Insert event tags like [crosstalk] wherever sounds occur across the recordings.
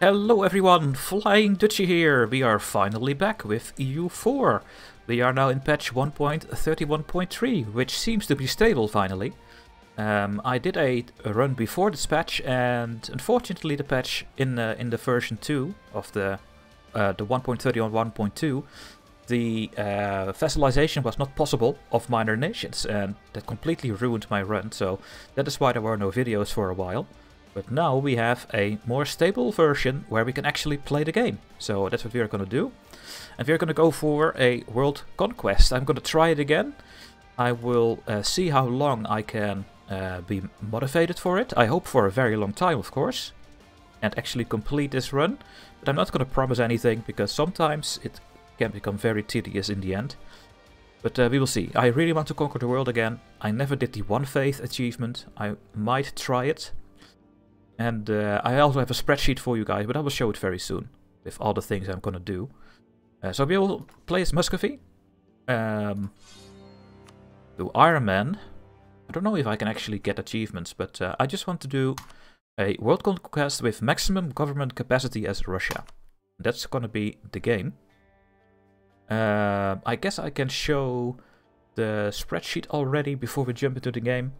Hello everyone, Flying Dutchy here. We are finally back with EU4. We are now in patch 1.31.3, which seems to be stable finally. Um, I did a, run before this patch, and unfortunately the patch in uh, in the version 2 of the uh, the 1.31.1.2, the uh, vassalization was not possible of minor nations, and that completely ruined my run. So that is why there were no videos for a while. But now we have a more stable version where we can actually play the game. So that's what we're going to do. And we're going to go for a world conquest. I'm going to try it again. I will uh, see how long I can uh, be motivated for it. I hope for a very long time, of course. And actually complete this run. But I'm not going to promise anything because sometimes it can become very tedious in the end. But uh, we will see. I really want to conquer the world again. I never did the One Faith achievement. I might try it. And uh, I also have a spreadsheet for you guys, but I will show it very soon with all the things I'm gonna do. Uh, so we will play as Muscovy. Um, do Iron Man. I don't know if I can actually get achievements, but uh, I just want to do a world conquest with maximum government capacity as Russia. That's gonna be the game. Uh, I guess I can show the spreadsheet already before we jump into the game.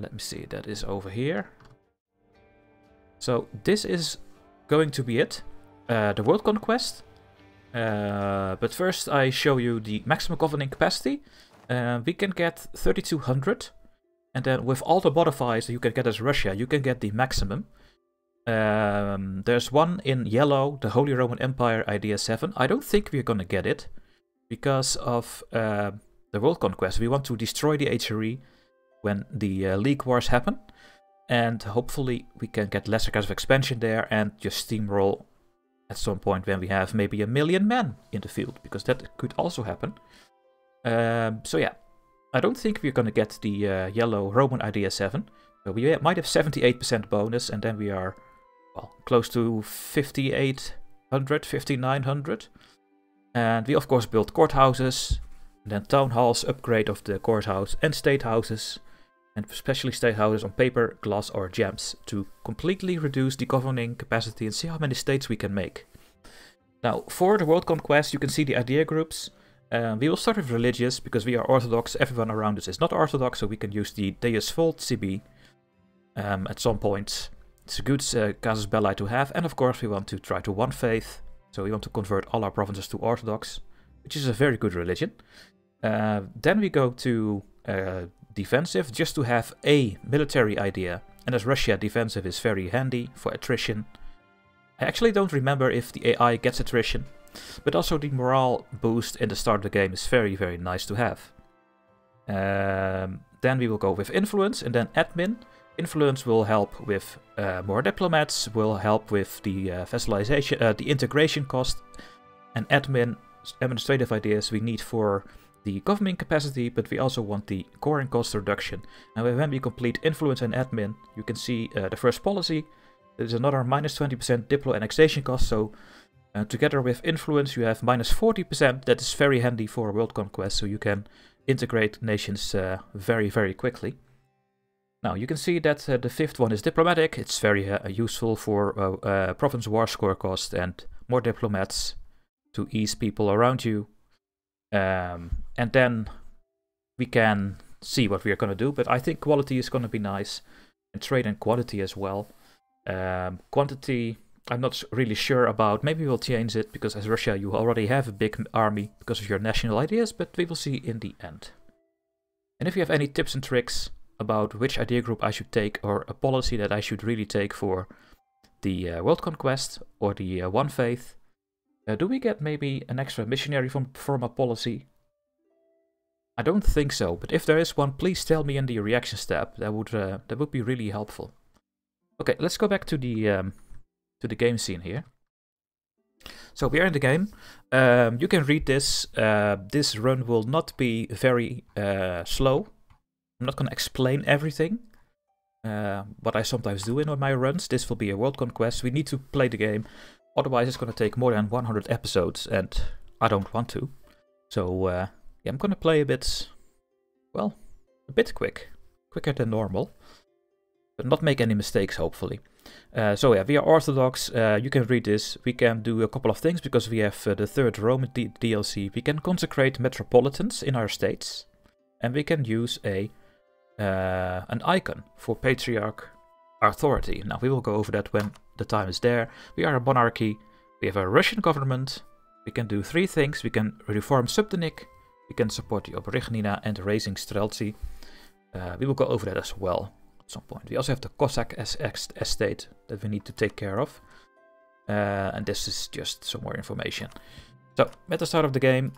let me see, that is over here. So this is going to be it, uh, the world conquest. Uh, but first I show you the maximum governing capacity. Uh, we can get 3200. And then with all the modifiers you can get as Russia, you can get the maximum. Um, there's one in yellow, the Holy Roman Empire Idea 7. I don't think we're gonna get it because of uh, the world conquest. We want to destroy the HRE when the uh, League Wars happen. And hopefully we can get lesser kinds of expansion there and just steamroll at some point when we have maybe a million men in the field, because that could also happen. Um, so yeah, I don't think we're going to get the uh, yellow Roman Idea 7. So we might have 78% bonus, and then we are, well, close to 5800, 5900. And we of course build courthouses, then town halls, upgrade of the courthouse, and state houses and especially state houses on paper, glass or gems to completely reduce the governing capacity and see how many states we can make. Now, for the world conquest, you can see the idea groups. Um, we will start with religious because we are Orthodox. Everyone around us is not Orthodox, so we can use the Deus Vult CB um, at some point. It's a good uh, casus belli to have, and of course we want to try to one faith. So we want to convert all our provinces to Orthodox, which is a very good religion. Uh, then we go to uh, defensive just to have a military idea. And as Russia, defensive is very handy for attrition. I actually don't remember if the AI gets attrition, but also the morale boost in the start of the game is very, very nice to have. Um, then we will go with influence and then admin. Influence will help with uh, more diplomats, will help with the uh, vassalization, uh, the integration cost, and admin administrative ideas we need for the governing capacity, but we also want the core and cost reduction. And when we complete influence and admin, you can see uh, the first policy. There's another minus 20% Diplo annexation cost, so uh, together with influence you have minus 40%. That is very handy for world conquest, so you can integrate nations uh, very, very quickly. Now you can see that uh, the fifth one is diplomatic. It's very uh, useful for uh, province war score cost and more diplomats to ease people around you um, and then we can see what we are going to do. But I think quality is going to be nice. And trade and quality as well. Um, quantity, I'm not really sure about. Maybe we'll change it because as Russia you already have a big army because of your national ideas. But we will see in the end. And if you have any tips and tricks about which idea group I should take or a policy that I should really take for the uh, World Conquest or the uh, One Faith, uh, do we get maybe an extra missionary from, from a policy? I don't think so, but if there is one, please tell me in the reactions tab. That would uh, that would be really helpful. Okay, let's go back to the um, to the game scene here. So we are in the game. Um, you can read this. Uh, this run will not be very uh, slow. I'm not going to explain everything. Uh, what I sometimes do in my runs. This will be a world conquest. We need to play the game. Otherwise, it's going to take more than 100 episodes, and I don't want to. So, uh, yeah, I'm going to play a bit, well, a bit quick. Quicker than normal. But not make any mistakes, hopefully. Uh, so yeah, we are Orthodox. Uh, you can read this. We can do a couple of things because we have uh, the third Roman D DLC. We can consecrate metropolitans in our states, and we can use a uh, an icon for patriarch authority. Now we will go over that when the time is there. We are a monarchy. We have a Russian government. We can do three things. We can reform Sudebnik. We can support the Oprichnina and raising Streltsy. Uh, we will go over that as well at some point. We also have the Cossack estate that we need to take care of. Uh, and this is just some more information. So, at the start of the game,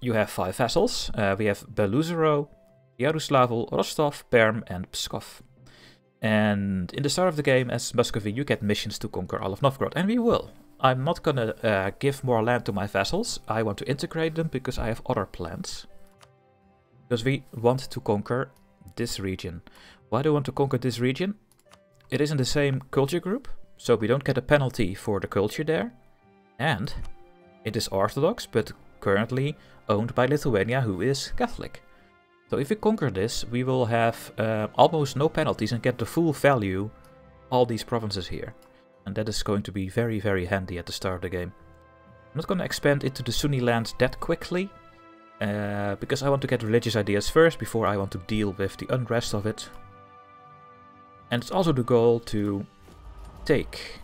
you have five vassals. Uh, we have Beloozero, Yaroslavl, Rostov, Perm, and Pskov. And in the start of the game, as Muscovy, you get missions to conquer all of Novgorod, and we will. I'm not gonna uh, give more land to my vassals. I want to integrate them because I have other plans. Because we want to conquer this region. Why do I want to conquer this region? It isn't the same culture group, so we don't get a penalty for the culture there. And it is Orthodox, but currently owned by Lithuania, who is Catholic. So if we conquer this, we will have uh, almost no penalties and get the full value all these provinces here. And that is going to be very, very handy at the start of the game. I'm not going to expand into the Sunni lands that quickly, uh, because I want to get religious ideas first before I want to deal with the unrest of it. And it's also the goal to take,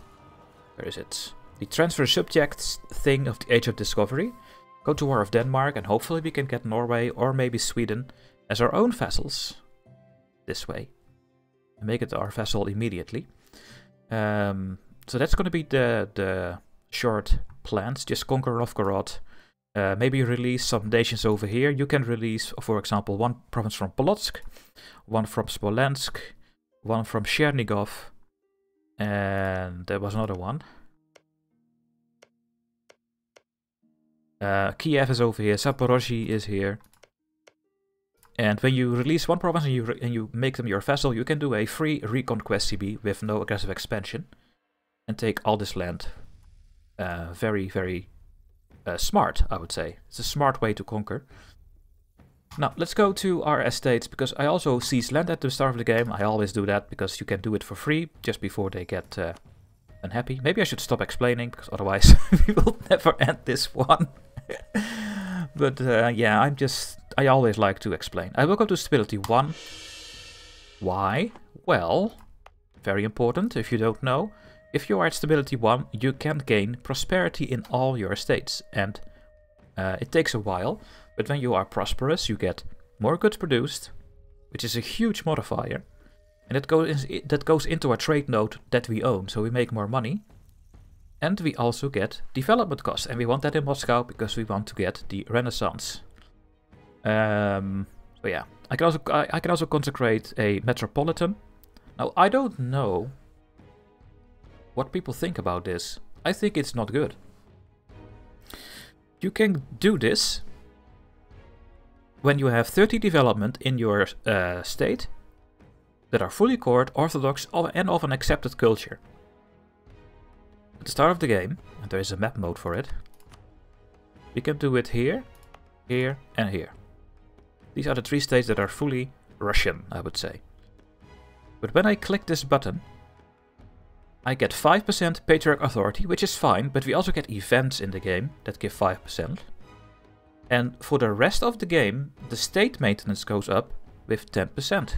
where is it? The transfer subjects thing of the Age of Discovery. Go to War of Denmark and hopefully we can get Norway or maybe Sweden as our own vessels This way. And make it our vessel immediately. Um, so that's going to be the, the short plans. Just conquer Novgorod. Uh, maybe release some nations over here. You can release, for example, one province from Polotsk, one from Smolensk, one from Chernigov, and there was another one. Uh, Kiev is over here, Zaporozhye is here. And when you release one province and you and you make them your vassal, you can do a free reconquest CB with no aggressive expansion, and take all this land. Uh, very very uh, smart, I would say. It's a smart way to conquer. Now, let's go to our estates, because I also seize land at the start of the game. I always do that, because you can do it for free, just before they get uh, unhappy. Maybe I should stop explaining, because otherwise [laughs] we will never end this one. [laughs] but uh, yeah, I'm just... I always like to explain. I will go to stability 1. Why? Well, very important if you don't know. If you are at stability 1, you can gain prosperity in all your estates. And uh, it takes a while. But when you are prosperous, you get more goods produced, which is a huge modifier. And that goes, that goes into our trade node that we own, so we make more money. And we also get development costs, and we want that in Moscow because we want to get the Renaissance. Um, yeah, I can also I, I can also consecrate a metropolitan. Now I don't know what people think about this. I think it's not good. You can do this when you have 30 development in your uh, state that are fully cored, orthodox, and of an accepted culture. At the start of the game, and there is a map mode for it, we can do it here, here, and here. These are the three states that are fully Russian, I would say. But when I click this button, I get 5% Patriarch Authority, which is fine, but we also get events in the game that give 5%. And for the rest of the game, the state maintenance goes up with 10%.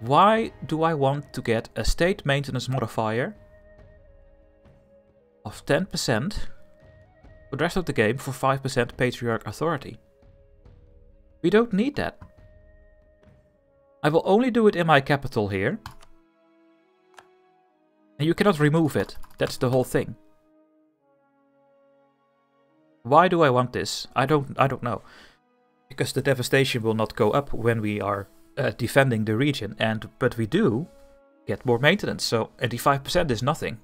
Why do I want to get a state maintenance modifier of 10% for the rest of the game for 5% Patriarch Authority? We don't need that. I will only do it in my capital here. And you cannot remove it. That's the whole thing. Why do I want this? I don't I don't know. Because the devastation will not go up when we are uh, defending the region, and but we do get more maintenance. So 85% is nothing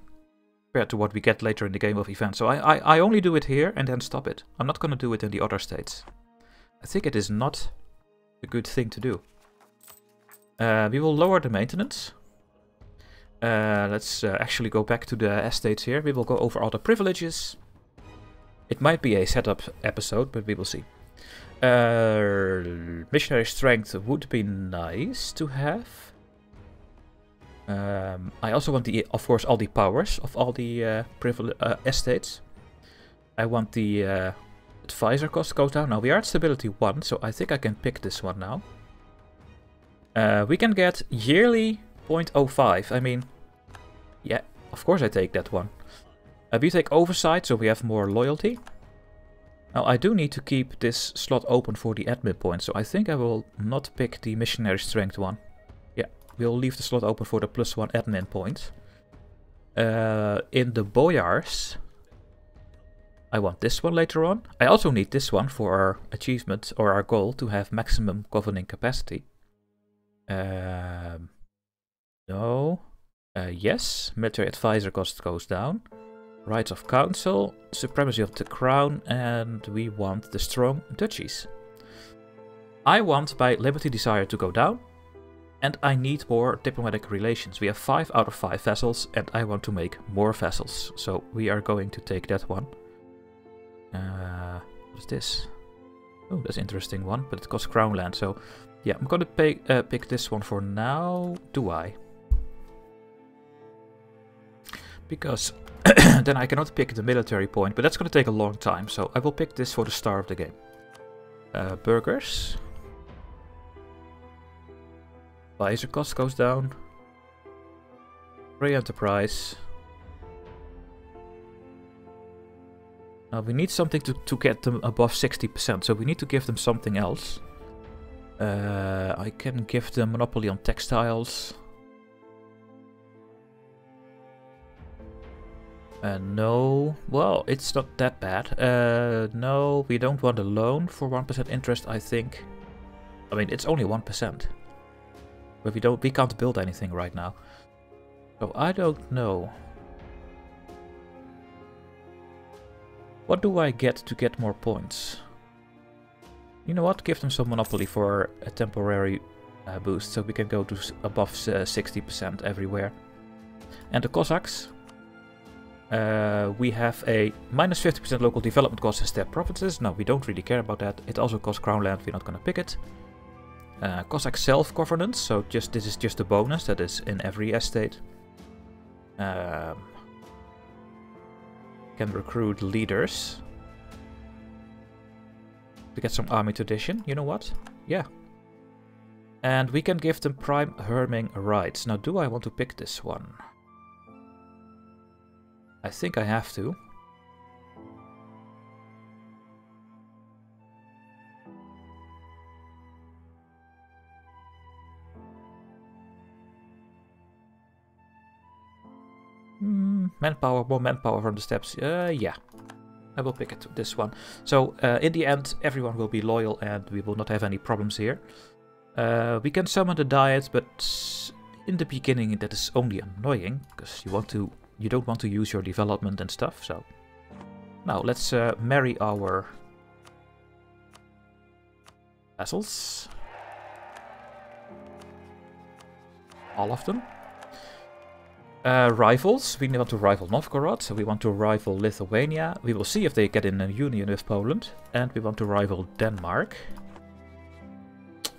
compared to what we get later in the game of events. So I, I, I only do it here and then stop it. I'm not going to do it in the other states. I think it is not a good thing to do. Uh, we will lower the maintenance. Uh, let's uh, actually go back to the estates here. We will go over all the privileges. It might be a setup episode, but we will see. Uh, missionary strength would be nice to have. Um, I also want the, of course, all the powers of all the uh, uh, estates. I want the uh, advisor cost go down. Now we are at stability 1, so I think I can pick this one now. Uh, we can get yearly 0.05. I mean, yeah, of course I take that one. Uh, we take oversight, so we have more loyalty. Now I do need to keep this slot open for the admin point, so I think I will not pick the missionary strength one. We'll leave the slot open for the plus one admin point. Uh, in the boyars, I want this one later on. I also need this one for our achievement or our goal to have maximum governing capacity. Um, no. Uh, yes, military advisor cost goes down. Rights of council, supremacy of the crown, and we want the strong duchies. I want my liberty desire to go down, and I need more diplomatic relations. We have 5 out of 5 vessels, and I want to make more vessels. So we are going to take that one. Uh, what is this? Oh, that's an interesting one, but it costs crown land, so yeah, I'm gonna pay, uh, pick this one for now. Do I? Because [coughs] then I cannot pick the military point, but that's going to take a long time, so I will pick this for the star of the game. Uh, burghers. Visor cost goes down. Free enterprise. Now we need something to, to get them above 60%, so we need to give them something else. Uh, I can give them monopoly on textiles. Uh, no, well, it's not that bad. Uh, no, we don't want a loan for 1% interest, I think. I mean, it's only 1%. But we don't, we can't build anything right now. So I don't know. What do I get to get more points? You know what, give them some monopoly for a temporary uh, boost, so we can go to above 60% uh, everywhere. And the Cossacks, uh, we have a minus 50% local development cost in steppe provinces. No, we don't really care about that. It also costs crown land, we're not going to pick it. Uh, Cossack self-governance, so just this is just a bonus that is in every estate. Um, can recruit leaders. To get some army tradition, you know what? Yeah. And we can give them prime herding rights. Now do I want to pick this one? I think I have to. Manpower, more manpower from the steppes. Uh, yeah, I will pick it, this one. So uh, in the end, everyone will be loyal and we will not have any problems here. Uh, we can summon the diet, but in the beginning that is only annoying, because you want to you don't want to use your development and stuff, so... Now, let's uh, marry our vessels. All of them. Uh, rivals. We want to rival Novgorod, so we want to rival Lithuania. We will see if they get in a union with Poland. And we want to rival Denmark.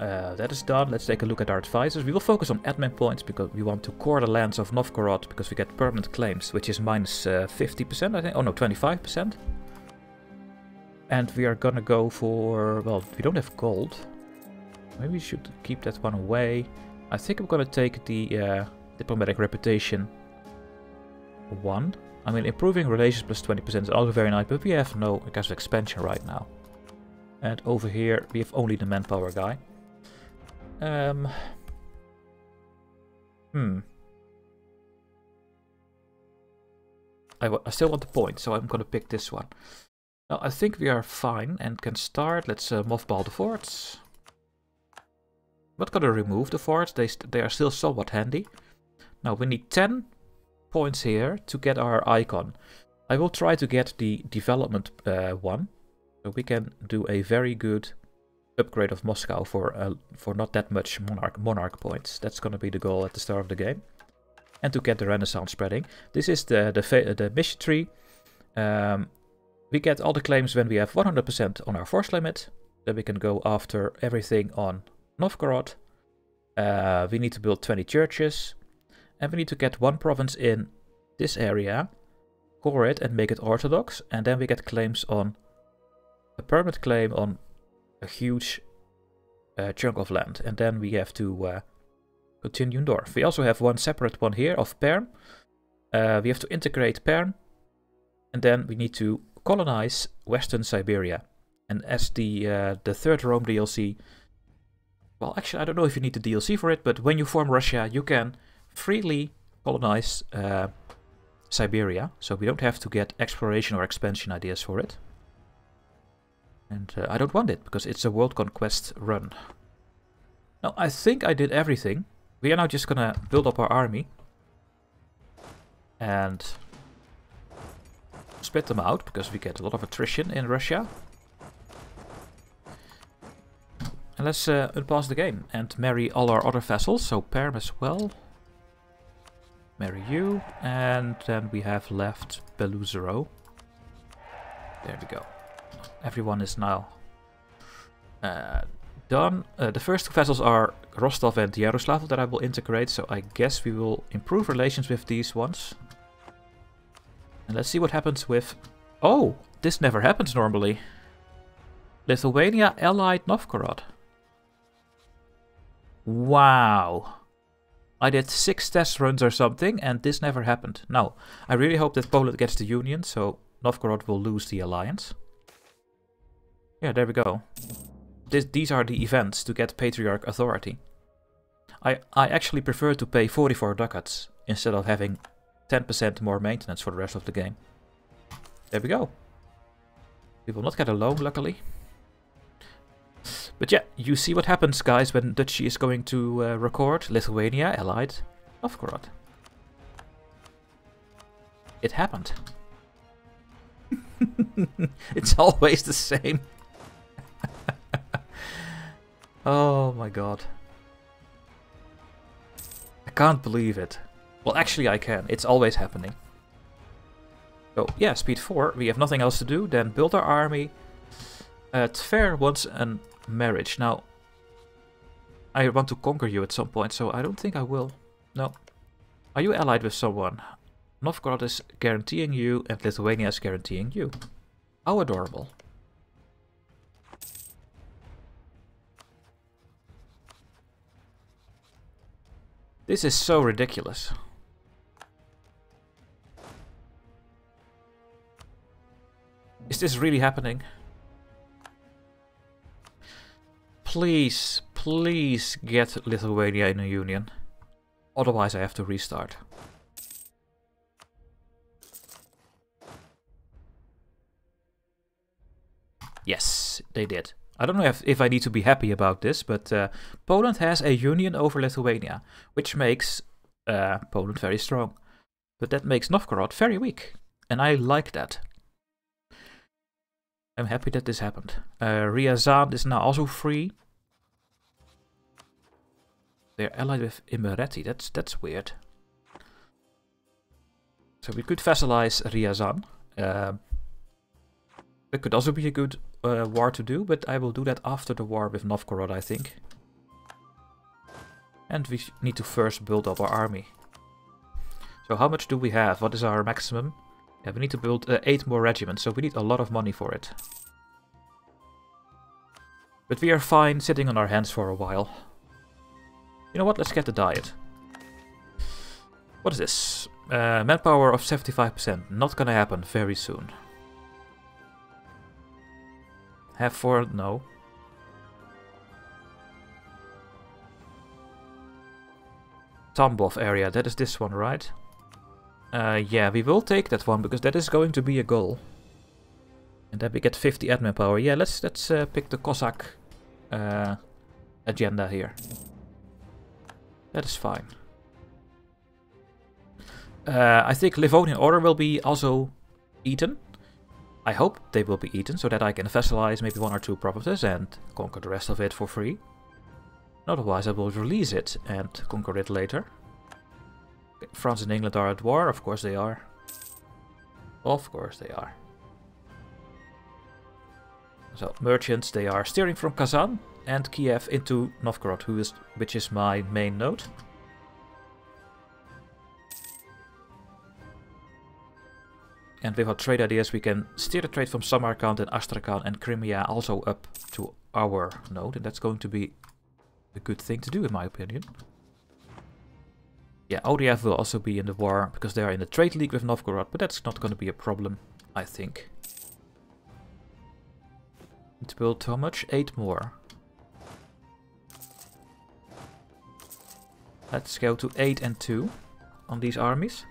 Uh, that is done. Let's take a look at our advisors. We will focus on admin points because we want to core the lands of Novgorod because we get permanent claims, which is minus 50%, uh, I think. Oh no, 25%. And we are gonna go for... Well, we don't have gold. Maybe we should keep that one away. I think I'm gonna take the uh, diplomatic reputation one. I mean, improving relations plus 20% is also very nice, but we have no kind expansion right now. And over here, we have only the manpower guy. Um. Hmm. I, I still want the point, so I'm gonna pick this one. Now, I think we are fine and can start. Let's uh, mothball the forts. Not gonna remove the forts, they, they are still somewhat handy. Now, we need 10 points here to get our icon. I will try to get the development uh, one, so we can do a very good upgrade of Moscow for uh, for not that much monarch monarch points. That's gonna be the goal at the start of the game, and to get the Renaissance spreading. This is the the the mission tree. Um, we get all the claims when we have 100% on our force limit. Then we can go after everything on Novgorod. Uh, we need to build 20 churches. And we need to get one province in this area, core it and make it orthodox, and then we get claims on a permit claim on a huge uh, chunk of land, and then we have to uh, continue north. We also have one separate one here of Perm. Uh, we have to integrate Perm, and then we need to colonize Western Siberia. And as the uh, the third Rome DLC, well, actually, I don't know if you need the DLC for it, but when you form Russia, you can freely colonize uh, Siberia, so we don't have to get exploration or expansion ideas for it. And uh, I don't want it, because it's a world conquest run. Now, I think I did everything. We are now just gonna build up our army. And split them out, because we get a lot of attrition in Russia. And let's uh, unpause the game and marry all our other vassals, so Perm as well. Marry you, and then we have left Beloozero. There we go. Everyone is now uh, done. Uh, the first two vessels are Rostov and Yaroslav that I will integrate, so I guess we will improve relations with these ones. And let's see what happens with... Oh, this never happens normally. Lithuania allied Novgorod. Wow. I did six test runs or something, and this never happened. Now, I really hope that Poland gets the Union, so Novgorod will lose the alliance. Yeah, there we go. This, these are the events to get Patriarch authority. I, I actually prefer to pay 44 ducats instead of having 10% more maintenance for the rest of the game. There we go. We will not get a loan, luckily. But yeah, you see what happens, guys, when Duchy is going to uh, record Lithuania allied Novgorod. It happened. [laughs] it's always the same. [laughs] oh my god. I can't believe it. Well, actually I can. It's always happening. So, yeah, speed 4. We have nothing else to do. Then build our army. Uh, Tver wants an marriage. Now, I want to conquer you at some point, so I don't think I will. No. Are you allied with someone? Novgorod is guaranteeing you and Lithuania is guaranteeing you. How adorable. This is so ridiculous. Is this really happening? Please, please get Lithuania in a union. Otherwise I have to restart. Yes, they did. I don't know if, if I need to be happy about this, but uh, Poland has a union over Lithuania, which makes uh, Poland very strong. But that makes Novgorod very weak, and I like that. I'm happy that this happened. Uh, Ryazan is now also free. They're allied with Imereti. That's that's weird. So we could vassalize Ryazan. Uh, it could also be a good uh, war to do, but I will do that after the war with Novgorod, I think. And we need to first build up our army. So how much do we have? What is our maximum? Yeah, we need to build uh, 8 more regiments, so we need a lot of money for it. But we are fine sitting on our hands for a while. You know what, let's get the diet. What is this? Uh, manpower of 75%. Not gonna happen very soon. Have four? No. Tambov area, that is this one, right? Uh, yeah, we will take that one because that is going to be a goal. And then we get 50 admin power. Yeah, let's let's uh, pick the Cossack uh, agenda here. That is fine. Uh, I think Livonian Order will be also eaten. I hope they will be eaten so that I can vassalize maybe one or two provinces and conquer the rest of it for free. Otherwise I will release it and conquer it later. France and England are at war? Of course they are. Of course they are. So, merchants, they are steering from Kazan and Kiev into Novgorod, who is, which is my main node. And with our trade ideas, we can steer the trade from Samarkand and Astrakhan and Crimea also up to our node. And that's going to be a good thing to do, in my opinion. Yeah, ODF will also be in the war because they are in the trade league with Novgorod, but that's not going to be a problem, I think. To build how much? Eight more. Let's go to 8 and 2 on these armies.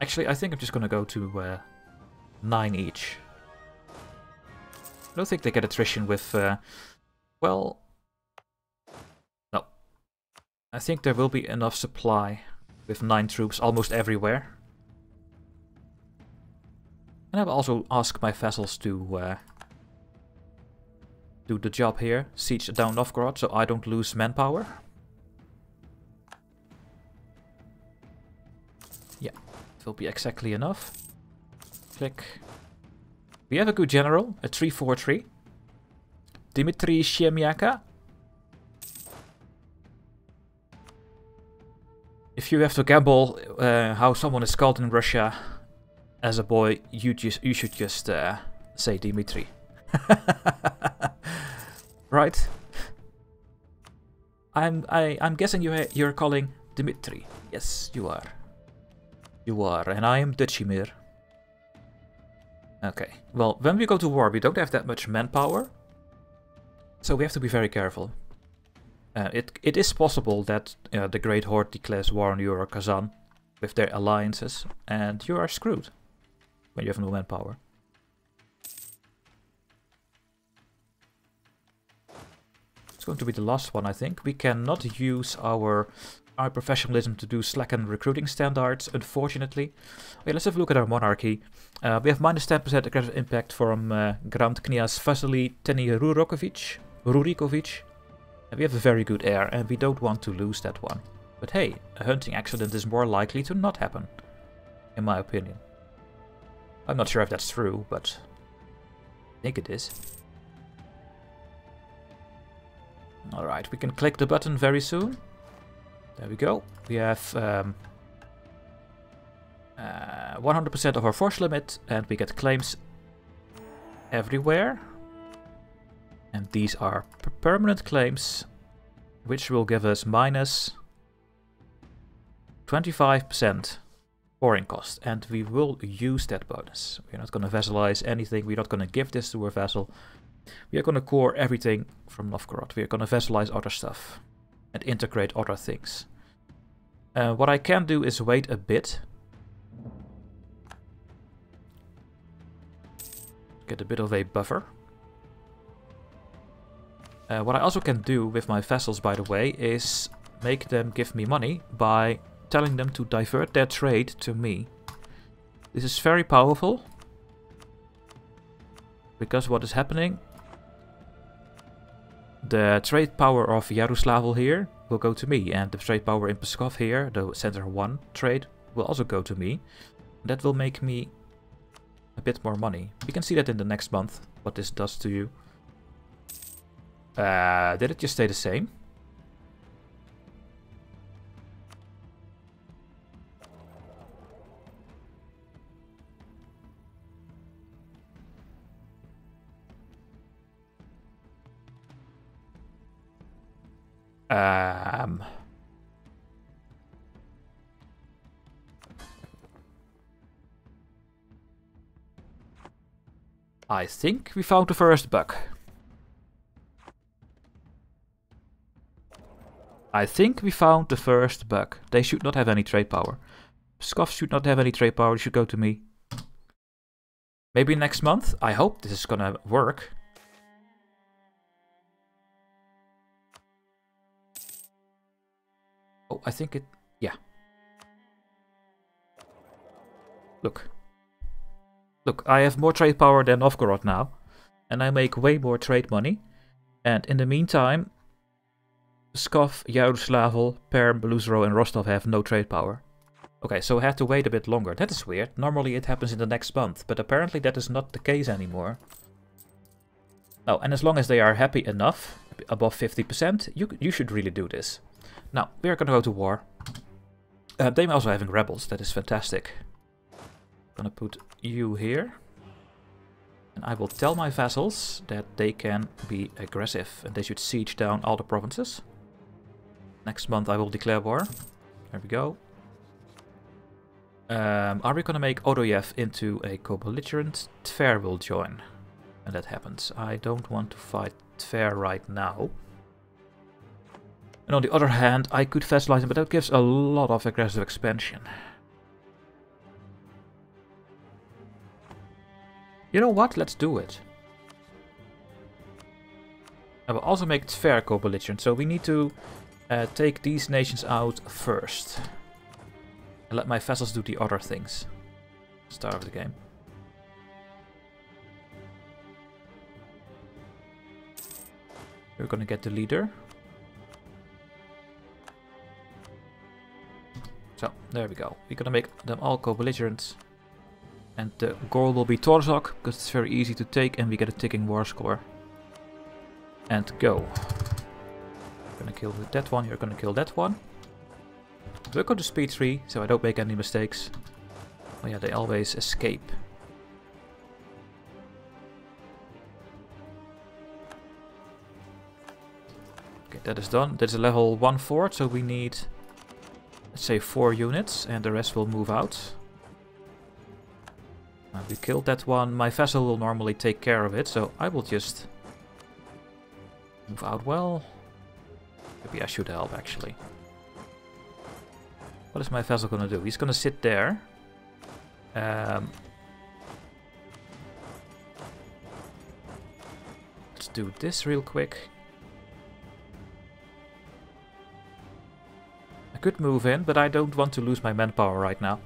Actually, I think I'm just gonna go to uh, 9 each. I don't think they get attrition with... Uh, well... I think there will be enough supply with 9 troops almost everywhere. And I will also ask my vassals to uh, do the job here. Siege down Novgorod so I don't lose manpower. Yeah, it will be exactly enough. Click. We have a good general, a 343. Dmitry Shemyaka. If you have to gamble uh, how someone is called in Russia, as a boy, you just you should just uh, say Dimitri. [laughs] right? I'm I I'm guessing you you're calling Dimitri. Yes, you are. You are, and I am Dutchimir. Okay. Well, when we go to war, we don't have that much manpower, so we have to be very careful. Uh, it it is possible that uh, the Great Horde declares war on you or Kazan with their alliances, and you are screwed when you have no manpower. It's going to be the last one, I think. We cannot use our our professionalism to do slacken recruiting standards, unfortunately. Okay, let's have a look at our monarchy. Uh, we have minus 10% aggressive impact from uh, Grand Kniaz Vasily Teni Rurikovich. Rurikovich. And we have a very good heir and we don't want to lose that one. But hey, a hunting accident is more likely to not happen, in my opinion. I'm not sure if that's true, but I think it is. Alright, we can click the button very soon. There we go. We have 100% um, uh, of our force limit and we get claims everywhere. And these are permanent claims, which will give us minus 25% coring cost, and we will use that bonus. We're not going to vassalize anything, we're not going to give this to a vassal. We are going to core everything from Novgorod. We are going to vassalize other stuff and integrate other things. Uh, what I can do is wait a bit. Get a bit of a buffer. Uh, what I also can do with my vessels, by the way, is make them give me money by telling them to divert their trade to me. This is very powerful. Because what is happening... The trade power of Yaroslavl here will go to me. And the trade power in Pskov here, the center 1 trade, will also go to me. That will make me a bit more money. We can see that in the next month, what this does to you. Uh, did it just stay the same? Um, I think we found the first bug. I think we found the first bug. They should not have any trade power. Pskov should not have any trade power. They should go to me. Maybe next month. I hope this is gonna work. Oh, I think it... Yeah. Look. Look, I have more trade power than Novgorod now. And I make way more trade money. And in the meantime, Pskov, Yaroslavl, Perm, Luzero and Rostov have no trade power. Okay, so I had to wait a bit longer. That is weird. Normally it happens in the next month, but apparently that is not the case anymore. Oh, and as long as they are happy enough, above 50%, you, you should really do this. Now, we are going to go to war. Uh, they are also having rebels, that is fantastic. I'm Gonna put you here. And I will tell my vassals that they can be aggressive and they should siege down all the provinces. Next month I will declare war. There we go. Um, are we gonna make Odoyev into a co-belligerent? Tver will join. And that happens. I don't want to fight Tver right now. And on the other hand, I could vassalize him, but that gives a lot of aggressive expansion. You know what? Let's do it. I will also make Tver co-belligerent, so we need to uh, take these nations out first. And let my vessels do the other things. Start of the game. We're gonna get the leader. So, there we go. We're gonna make them all co-belligerents. And the goal will be Torzhok, because it's very easy to take and we get a ticking war score. And go. Gonna kill that one, you're gonna kill that one. We're going to speed 3, so I don't make any mistakes. Oh yeah, they always escape. Okay, that is done. That is a level 1 fort, so we need, let's say, 4 units, and the rest will move out. Uh, we killed that one. My vessel will normally take care of it, so I will just move out well. Maybe I should help, actually. What is my vessel gonna do? He's gonna sit there. Um, let's do this real quick. I could move in, but I don't want to lose my manpower right now.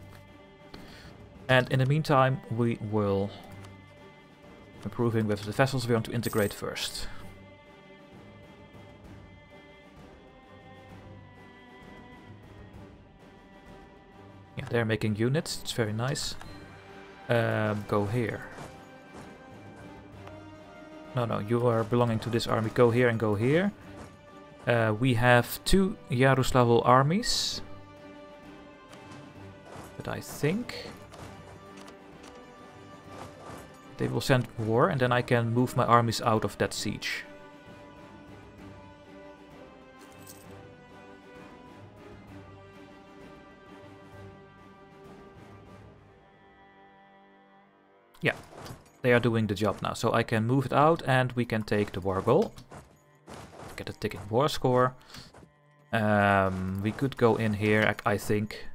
And in the meantime, we will improving with the vessels we want to integrate first. They're making units. It's very nice. Um, go here. No, no, you are belonging to this army. Go here and go here. Uh, we have two Yaroslavl armies. But I think... They will send war and then I can move my armies out of that siege. Yeah, they are doing the job now. So I can move it out and we can take the war goal. Get a ticking war score. Um, we could go in here, I, I think.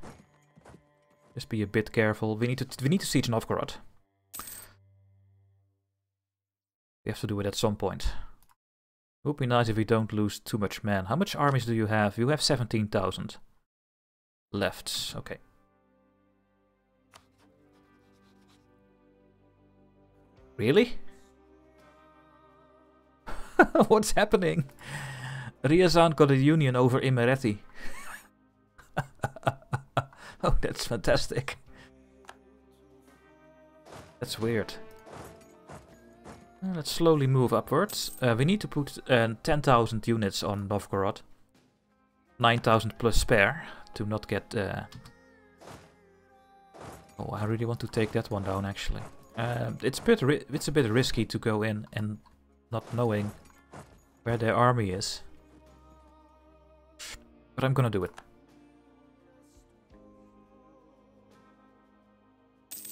Just be a bit careful. We need to we need to siege Novgorod. We have to do it at some point. It would be nice if we don't lose too much men. How much armies do you have? You have 17,000 left. Okay. Really? [laughs] What's happening? Ryazan got a union over Imereti. [laughs] oh, that's fantastic. That's weird. Let's slowly move upwards. Uh, we need to put uh, 10,000 units on Novgorod. 9,000 plus spare to not get... Uh, oh, I really want to take that one down actually. Um, it's a bit it's a bit risky to go in and not knowing where their army is. But I'm gonna do it.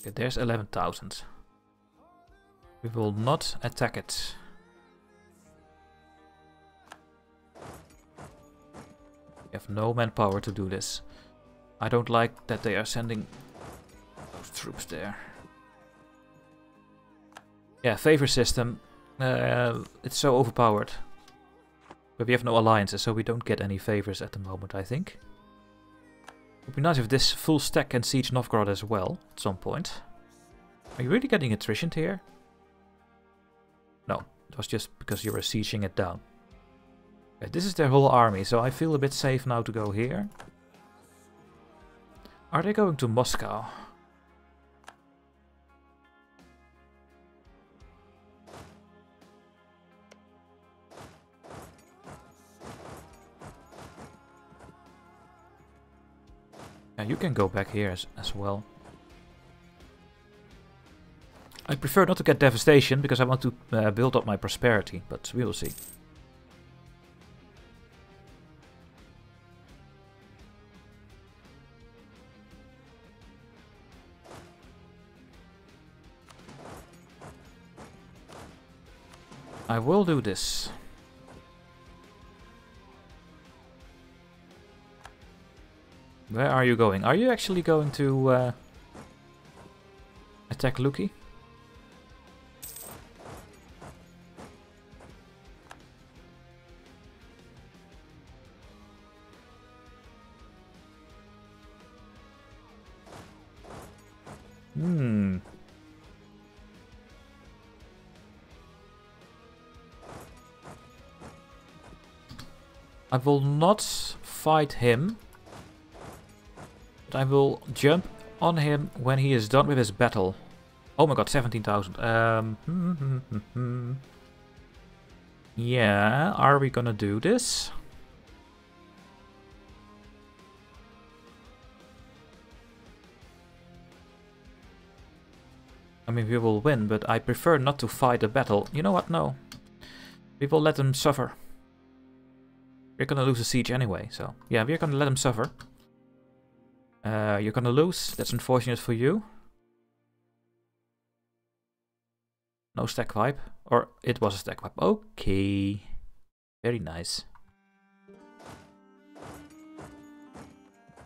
Okay, there's 11,000. We will not attack it. We have no manpower to do this. I don't like that they are sending troops there. Yeah, favor system. Uh, it's so overpowered. But we have no alliances, so we don't get any favors at the moment, I think. It would be nice if this full stack can siege Novgorod as well, at some point. Are you really getting attrition here? No, it was just because you were sieging it down. Okay, this is their whole army, so I feel a bit safe now to go here. Are they going to Moscow? You can go back here as, as well. I prefer not to get devastation because I want to uh, build up my prosperity, but we will see. I will do this. Where are you going? Are you actually going to uh, attack Luki? Hmm. I will not fight him. I will jump on him when he is done with his battle. Oh my god, 17,000. Um, [laughs] yeah, are we gonna do this? I mean, we will win, but I prefer not to fight a battle. You know what? No. We will let them suffer. We're gonna lose a siege anyway, so... Yeah, we're gonna let them suffer. Uh, you're gonna lose. That's unfortunate for you. No stack wipe. Or it was a stack wipe. Okay. Very nice.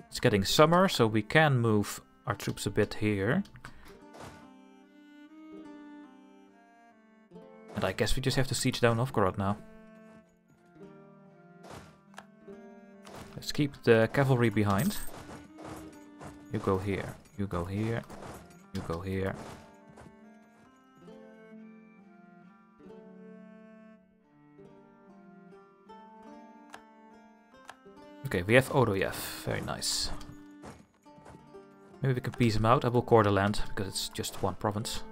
It's getting summer, so we can move our troops a bit here. And I guess we just have to siege down Novgorod now. Let's keep the cavalry behind. You go here, you go here, you go here. Okay, we have Odoyev. Very nice. Maybe we can piece him out. I will core the land, because it's just one province.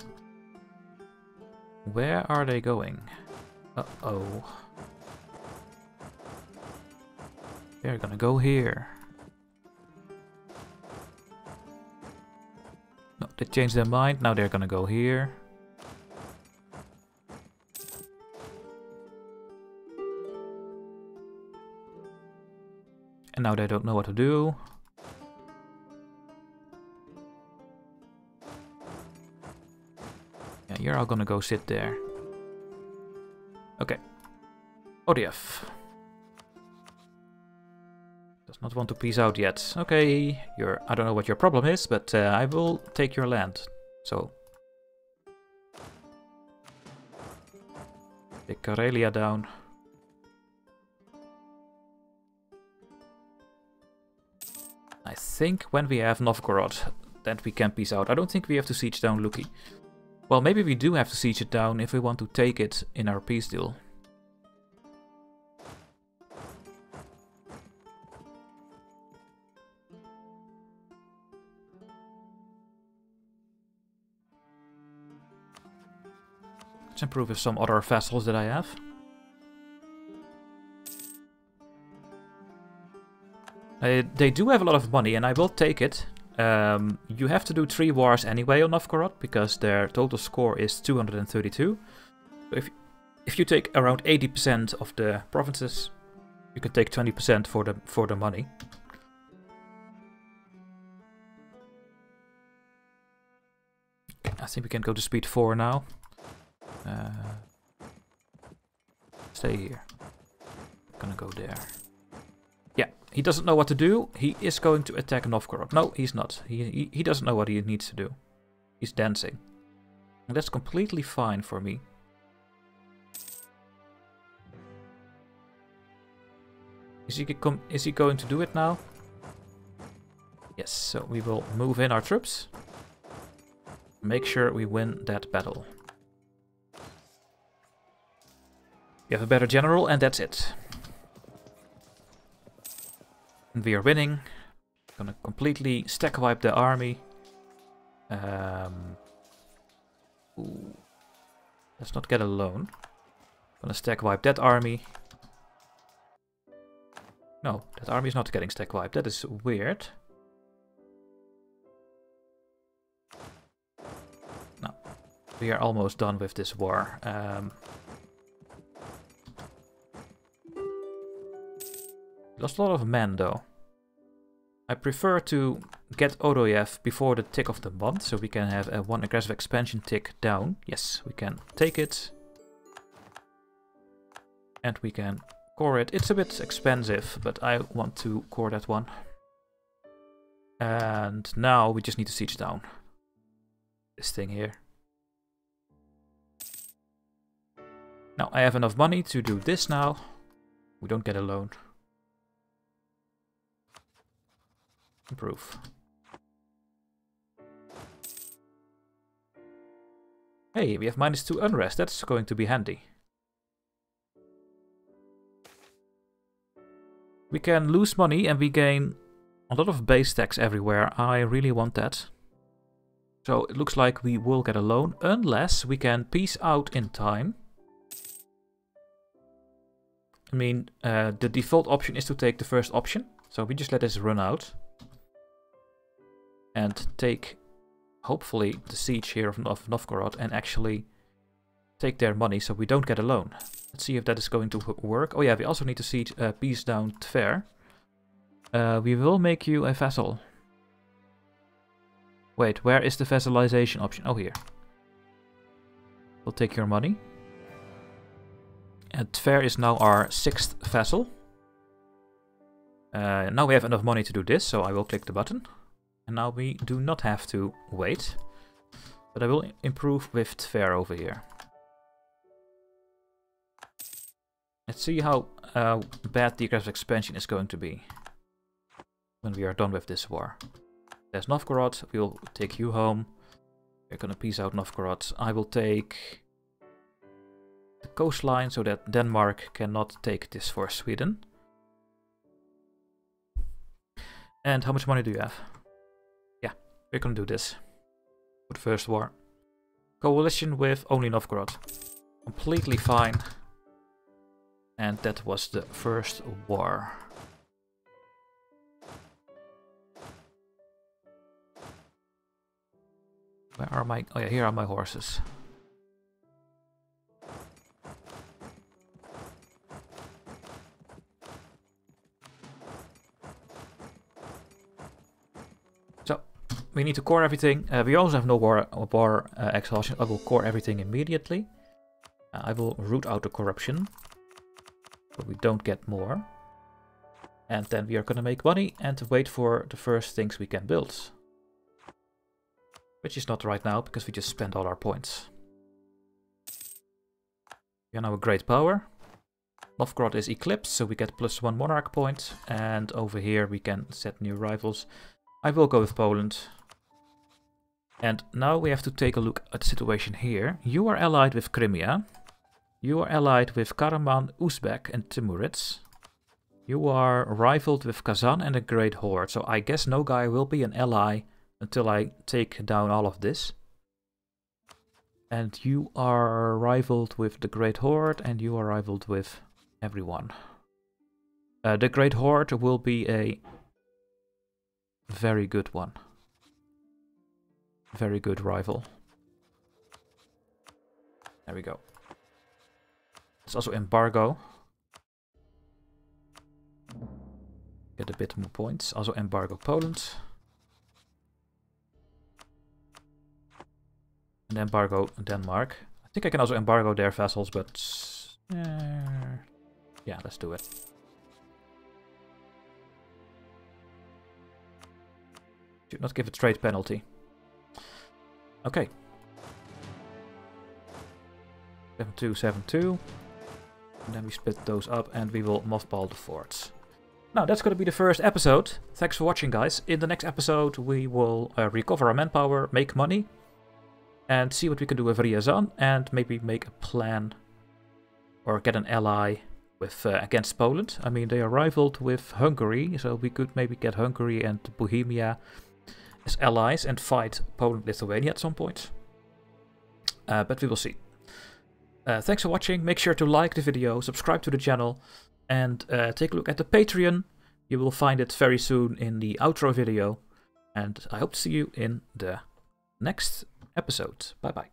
Where are they going? Uh-oh. They're gonna go here. No, they changed their mind. Now they're gonna go here. And now they don't know what to do. Yeah, you're all gonna go sit there. Okay. Oh, ODF. Does not want to peace out yet. Okay, you're, I don't know what your problem is, but uh, I will take your land. So. Take Karelia down. I think when we have Novgorod, then we can peace out. I don't think we have to siege down Luki. Well, maybe we do have to siege it down if we want to take it in our peace deal. Improve with some other vassals that I have. Uh, they do have a lot of money and I will take it. Um, you have to do three wars anyway on Novgorod because their total score is 232. So if, if you take around 80% of the provinces, you can take 20% for the, for the money. I think we can go to speed 4 now. Uh, stay here. Gonna go there. Yeah, he doesn't know what to do. He is going to attack Novgorod. No, he's not. He, he, he doesn't know what he needs to do. He's dancing. And that's completely fine for me. Is he, is he going to do it now? Yes, so we will move in our troops. Make sure we win that battle. We have a better general and that's it. And we are winning. Gonna completely stack wipe the army. Um, ooh. Let's not get a loan. Gonna stack wipe that army. No, that army is not getting stack wiped. That is weird. No. We are almost done with this war. Um, lost a lot of men though. I prefer to get Odoyev before the tick of the month, so we can have a one aggressive expansion tick down. Yes, we can take it. And we can core it. It's a bit expensive, but I want to core that one. And now we just need to siege down this thing here. Now I have enough money to do this now. We don't get a loan. Improve. Hey, we have minus 2 unrest. That's going to be handy. We can lose money and we gain a lot of base tax everywhere. I really want that. So it looks like we will get a loan unless we can peace out in time. I mean, uh, the default option is to take the first option. So we just let this run out. And take, hopefully, the siege here of, of Novgorod and actually take their money so we don't get a loan. Let's see if that is going to work. Oh yeah, we also need to siege uh, peace down Tver. Uh, we will make you a vassal. Wait, where is the vassalization option? Oh, here. We'll take your money. And Tver is now our sixth vassal. Uh, now we have enough money to do this, so I will click the button. And now we do not have to wait. But I will improve with Tver over here. Let's see how uh, bad the aggressive expansion is going to be when we are done with this war. There's Novgorod, we'll take you home. We're gonna peace out Novgorod. I will take the coastline so that Denmark cannot take this for Sweden. And how much money do you have? We're gonna do this. For the first war. Coalition with only Novgorod. Completely fine. And that was the first war. Where are my... Oh yeah, here are my horses. We need to core everything. Uh, we also have no war, war uh, exhaustion. I will core everything immediately. Uh, I will root out the corruption. But we don't get more. And then we are going to make money and wait for the first things we can build. Which is not right now, because we just spent all our points. We are now a great power. Novgorod is eclipsed, so we get plus one monarch point. And over here we can set new rivals. I will go with Poland. And now we have to take a look at the situation here. You are allied with Crimea. You are allied with Karaman, Uzbek and Timurids. You are rivaled with Kazan and the Great Horde, so I guess no guy will be an ally until I take down all of this. And you are rivaled with the Great Horde, and you are rivaled with everyone. Uh, the Great Horde will be a very good one. Very good rival. There we go. It's also embargo. Get a bit more points. Also embargo Poland. and embargo Denmark. I think I can also embargo their vassals, but uh, yeah, let's do it. Should not give a trade penalty. Okay. 7272. And then we split those up and we will mothball the forts. Now, that's going to be the first episode. Thanks for watching, guys. In the next episode, we will uh, recover our manpower, make money, and see what we can do with Riazan, and maybe make a plan or get an ally with uh, against Poland. I mean, they are rivaled with Hungary, so we could maybe get Hungary and Bohemia as allies and fight Poland-Lithuania at some point. Uh, but we will see. Uh, thanks for watching. Make sure to like the video, subscribe to the channel, and uh, take a look at the Patreon. You will find it very soon in the outro video. And I hope to see you in the next episode. Bye bye.